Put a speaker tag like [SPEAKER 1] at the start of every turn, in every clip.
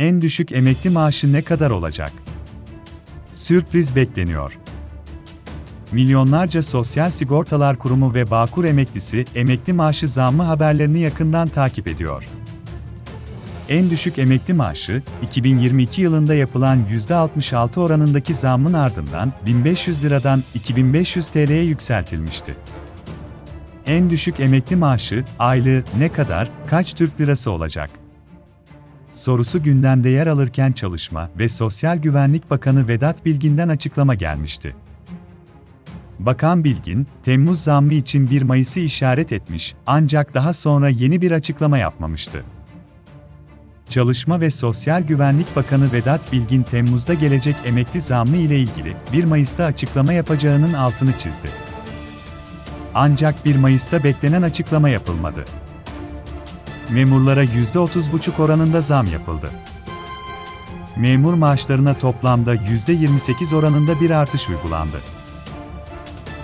[SPEAKER 1] en düşük emekli maaşı ne kadar olacak? Sürpriz bekleniyor. Milyonlarca Sosyal Sigortalar Kurumu ve Bağkur emeklisi emekli maaşı zammı haberlerini yakından takip ediyor. En düşük emekli maaşı, 2022 yılında yapılan %66 oranındaki zammın ardından 1500 liradan 2500 TL'ye yükseltilmişti. En düşük emekli maaşı, aylığı ne kadar, kaç Türk lirası olacak? Sorusu gündemde yer alırken Çalışma ve Sosyal Güvenlik Bakanı Vedat Bilgin'den açıklama gelmişti. Bakan Bilgin, Temmuz zammı için 1 Mayıs'ı işaret etmiş ancak daha sonra yeni bir açıklama yapmamıştı. Çalışma ve Sosyal Güvenlik Bakanı Vedat Bilgin Temmuz'da gelecek emekli zammı ile ilgili 1 Mayıs'ta açıklama yapacağının altını çizdi. Ancak 1 Mayıs'ta beklenen açıklama yapılmadı. Memurlara %30,5 oranında zam yapıldı. Memur maaşlarına toplamda %28 oranında bir artış uygulandı.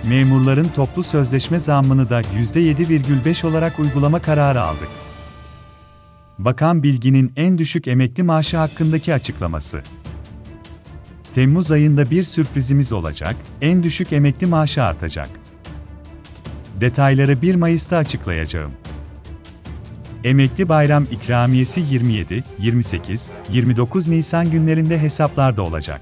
[SPEAKER 1] Memurların toplu sözleşme zammını da %7,5 olarak uygulama kararı aldık. Bakan Bilgin'in en düşük emekli maaşı hakkındaki açıklaması. Temmuz ayında bir sürprizimiz olacak, en düşük emekli maaşı artacak. Detayları 1 Mayıs'ta açıklayacağım. Emekli bayram ikramiyesi 27, 28, 29 Nisan günlerinde hesaplarda olacak.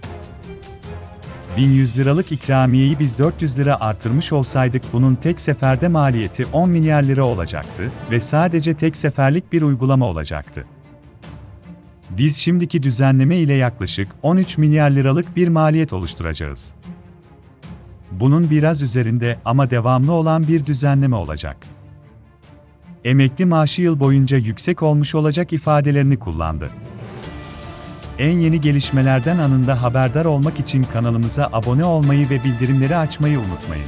[SPEAKER 1] 1100 liralık ikramiyeyi biz 400 lira artırmış olsaydık bunun tek seferde maliyeti 10 milyar lira olacaktı ve sadece tek seferlik bir uygulama olacaktı. Biz şimdiki düzenleme ile yaklaşık 13 milyar liralık bir maliyet oluşturacağız. Bunun biraz üzerinde ama devamlı olan bir düzenleme olacak. Emekli maaşı yıl boyunca yüksek olmuş olacak ifadelerini kullandı. En yeni gelişmelerden anında haberdar olmak için kanalımıza abone olmayı ve bildirimleri açmayı unutmayın.